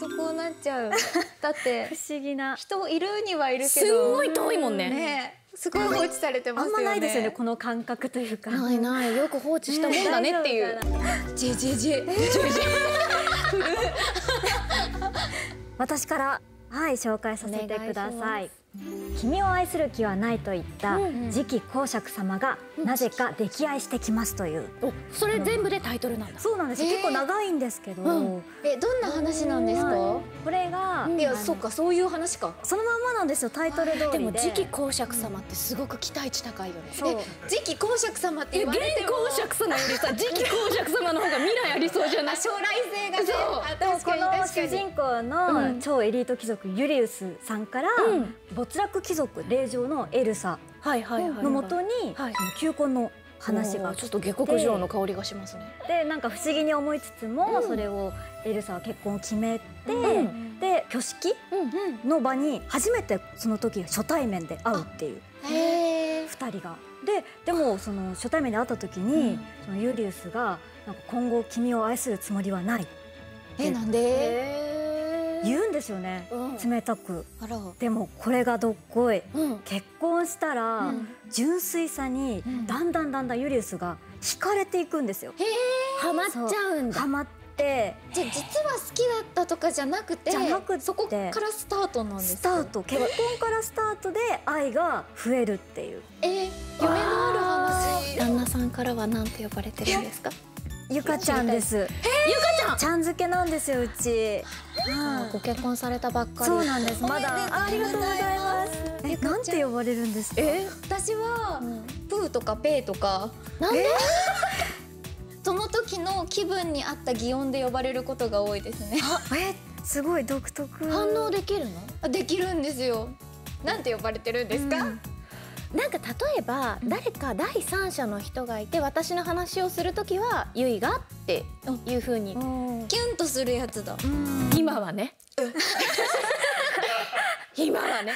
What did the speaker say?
とこうなっちゃう。だって不思議な。人いるにはいるけすんどごい遠いもんね。ね。すごい放置されてまあんすよね。まないですよねこの感覚というか。ないない。よく放置したもんだねっていう。大丈夫かな。ジェジェジェ。私からはい紹介させてください。君を愛する気はないといったうん次期公爵様がなぜか溺愛してきますという。おそれ全部でタイトルなんだ。そうなんです。結構長いんですけど、うん。えどんな話なんですか？これが、いやそっかそういう話か。そのまんまなんですよタイトル通りで。でも次期公爵様ってすごく期待値高いよねそう。次期公爵様って言われても公爵様よりさ次期公爵様の方が未来ありそうじゃない？あ将来性がねそう。あでもこ確かに。の主人公の超エリート貴族ユリウスさんから、うん。没落貴族令嬢のエルサはいはいはいのもとに、はい。その求婚の話がちょっと下克上の香りがしますね。でなんか不思議に思いつつも、うん。それをエルサは結婚を決めて、ん。で挙式？の場に初めてその時初対面で会うっていう。へえ。2人が。ででもその初対面で会った時に、そのユリウスがなんか今後君を愛するつもりはないえなんで？ですよね、うん。冷たく。でもこれがどっこい。うん。結婚したら、うん。純粋さにうん。だんだんだんだんユリウスが惹かれていくんですよ。ハマっちゃうんだ。ハマって。じゃあ実は好きだったとかじゃなくてじゃなくて。そこからスタートなんですか？スタート。結婚からスタートで愛が増えるっていう。えー、夢のある話。旦那さんからはなんて呼ばれてるんですか？ゆかちゃんです。ゆかちゃん。ちゃん付けなんですようち。はい。ご結婚されたばっかり。そうなんです。まだ。あありがとうございます。えなんて呼ばれるんですか？え？私は、プーとかペーとか。なんでその時の気分に合った擬音で呼ばれることが多いですね。え？すごい独特。反応できるの？あできるんですよ。なんて呼ばれてるんですか、うんなんか例えば誰か第三者の人がいて私の話をするときは「ゆいが」っていう風にうんキュンとするやつだ。今はね。今はね